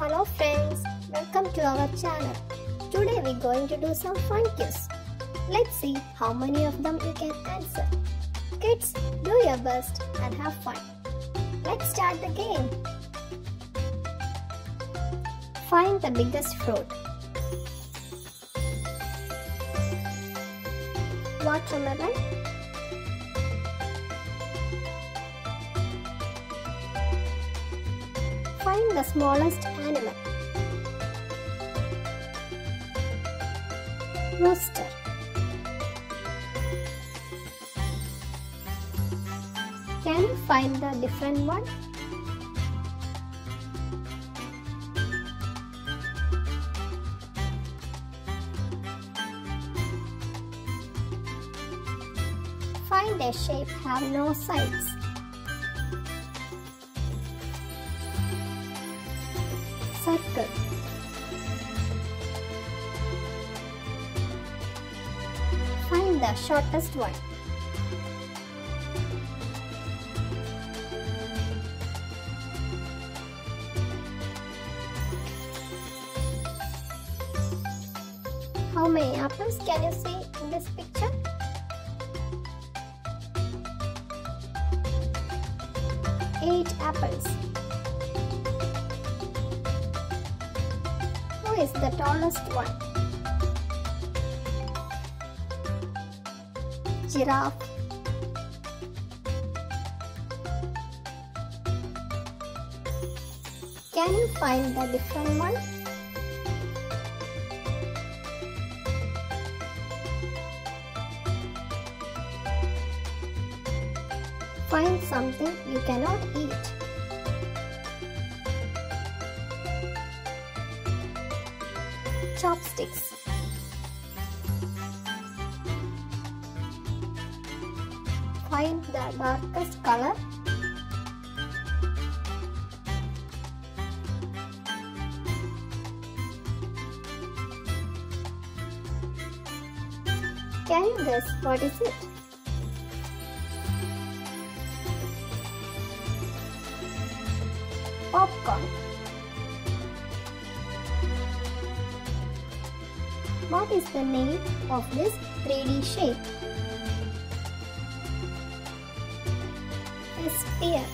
Hello friends, welcome to our channel. Today we're going to do some fun quiz. Let's see how many of them you can answer. Kids, do your best and have fun. Let's start the game. Find the biggest fruit. Watermelon. Find the smallest animal. Rooster. Can you find the different one? Find a shape have no sides. Circle. Find the shortest one. How many apples can you see in this picture? Eight apples. Is the tallest one? Giraffe. Can you find the different one? Find something you cannot eat. Chopsticks. Find the darkest color. Can you guess what is it? Popcorn. What is the name of this 3D shape? A sphere.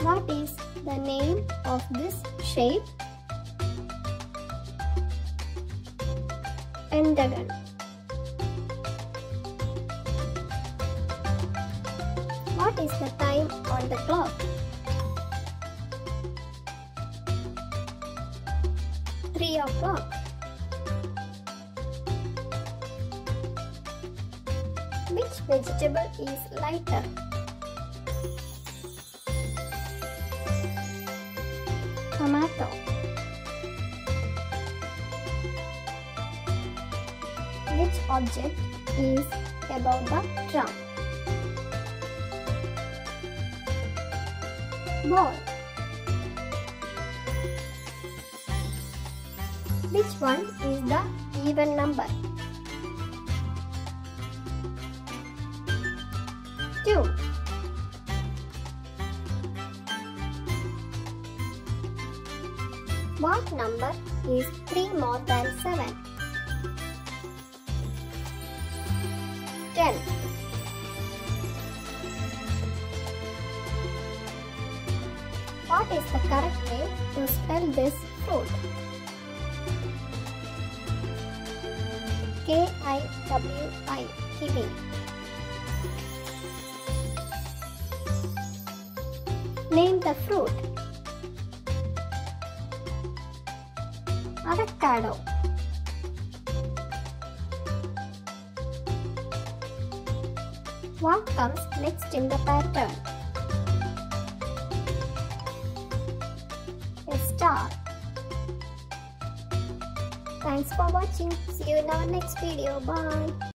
What is the name of this shape? Pentagon. What is the time on the clock? Three o'clock. Which vegetable is lighter? Tomato. Which object is above the drum? Ball. Which one is the even number? 2. What number is 3 more than 7? 10. What is the correct way to spell this fruit? K-I-W-I, kiwi. Name the fruit. Avocado. What comes next in the pattern? A star. Thanks for watching. See you in our next video. Bye.